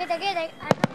Get it, get it.